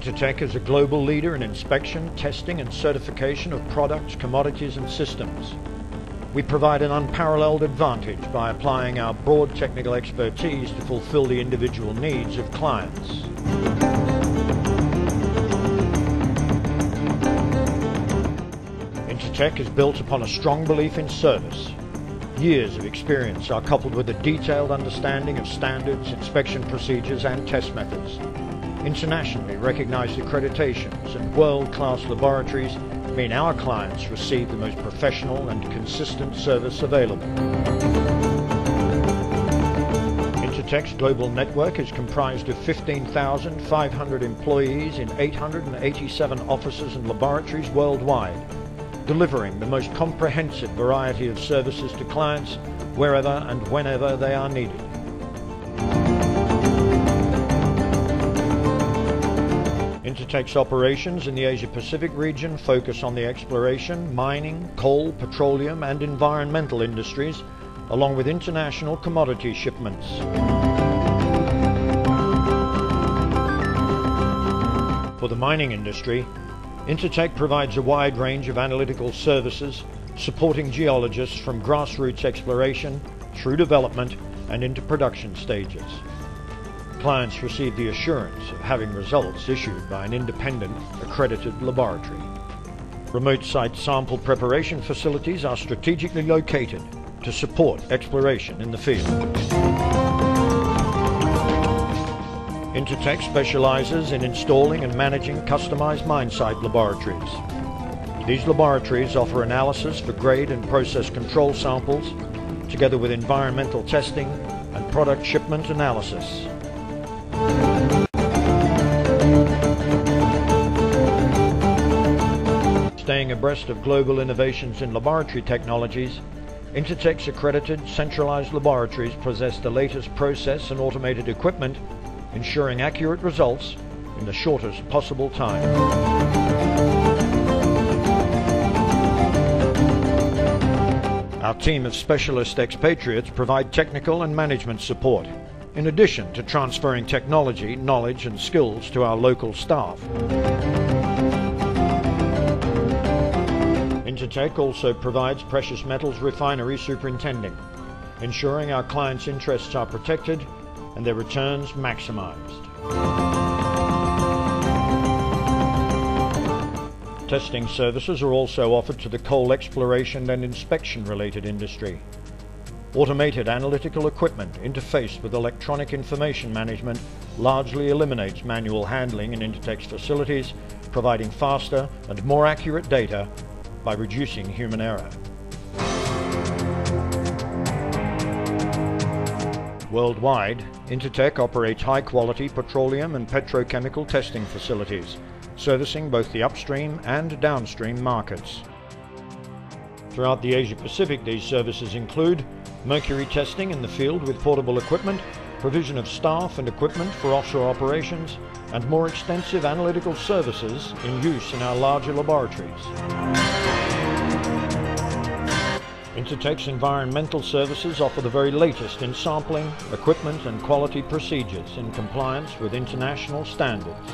Intertek is a global leader in inspection, testing and certification of products, commodities and systems. We provide an unparalleled advantage by applying our broad technical expertise to fulfill the individual needs of clients. Intertek is built upon a strong belief in service. Years of experience are coupled with a detailed understanding of standards, inspection procedures and test methods. Internationally recognized accreditations and world-class laboratories mean our clients receive the most professional and consistent service available. Intertek's global network is comprised of 15,500 employees in 887 offices and laboratories worldwide, delivering the most comprehensive variety of services to clients wherever and whenever they are needed. Intertek's operations in the Asia-Pacific region focus on the exploration, mining, coal, petroleum and environmental industries, along with international commodity shipments. For the mining industry, Intertek provides a wide range of analytical services supporting geologists from grassroots exploration through development and into production stages clients receive the assurance of having results issued by an independent, accredited laboratory. Remote site sample preparation facilities are strategically located to support exploration in the field. Intertek specializes in installing and managing customized mine site laboratories. These laboratories offer analysis for grade and process control samples, together with environmental testing and product shipment analysis. Staying abreast of global innovations in laboratory technologies, Intertek's accredited centralized laboratories possess the latest process and automated equipment, ensuring accurate results in the shortest possible time. Our team of specialist expatriates provide technical and management support, in addition to transferring technology, knowledge and skills to our local staff. Intertek also provides precious metals refinery superintending, ensuring our clients' interests are protected and their returns maximized. Testing services are also offered to the coal exploration and inspection related industry. Automated analytical equipment interfaced with electronic information management largely eliminates manual handling in Intertek's facilities, providing faster and more accurate data by reducing human error. Worldwide, Intertek operates high-quality petroleum and petrochemical testing facilities, servicing both the upstream and downstream markets. Throughout the Asia-Pacific, these services include mercury testing in the field with portable equipment, provision of staff and equipment for offshore operations, and more extensive analytical services in use in our larger laboratories. Intertek's environmental services offer the very latest in sampling, equipment and quality procedures in compliance with international standards.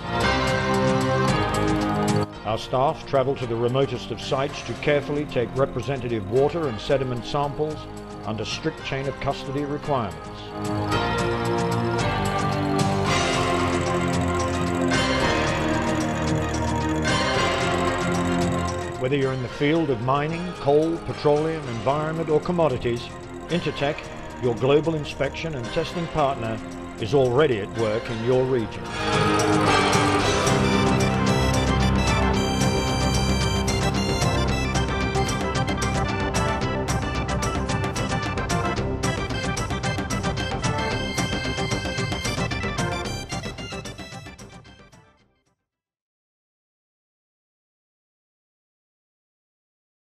Our staff travel to the remotest of sites to carefully take representative water and sediment samples under strict chain of custody requirements. Whether you're in the field of mining, coal, petroleum, environment or commodities, Intertek, your global inspection and testing partner, is already at work in your region.